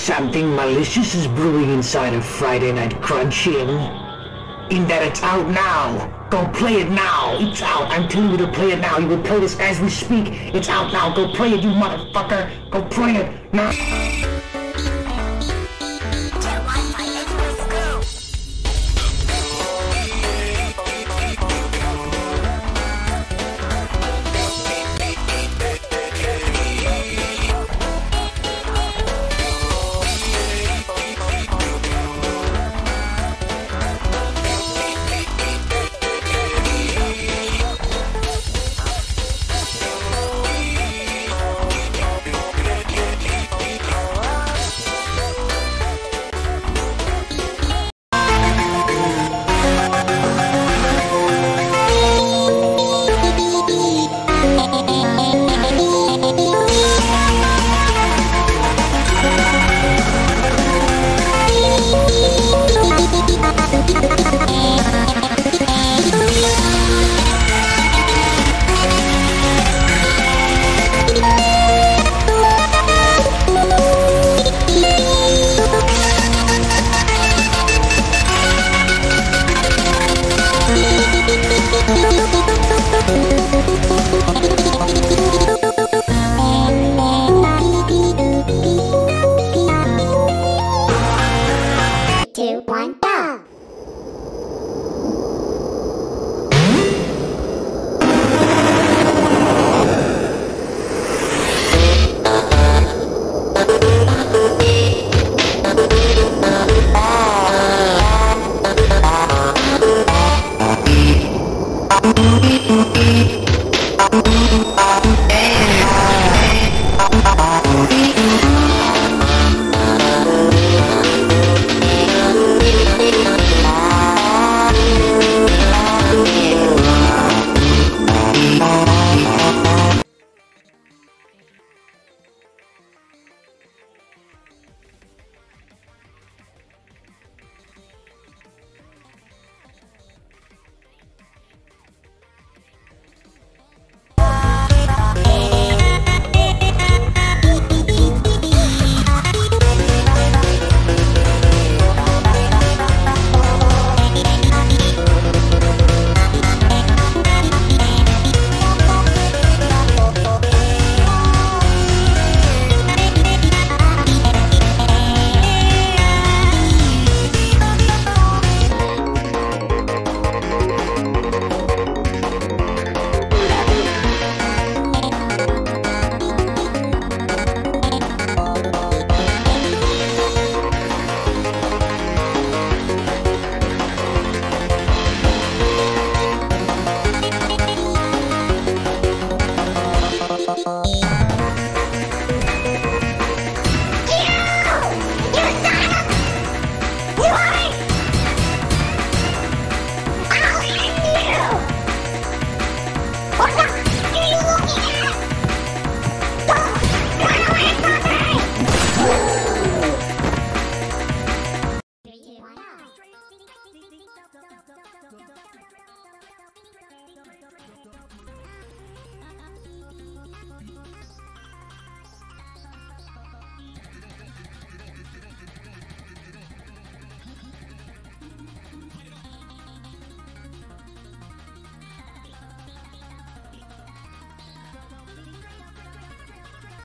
Something malicious is brewing inside of Friday Night Crunching. In that it's out now. Go play it now. It's out. I'm telling you to play it now. You will play this as we speak. It's out now. Go play it, you motherfucker. Go play it now.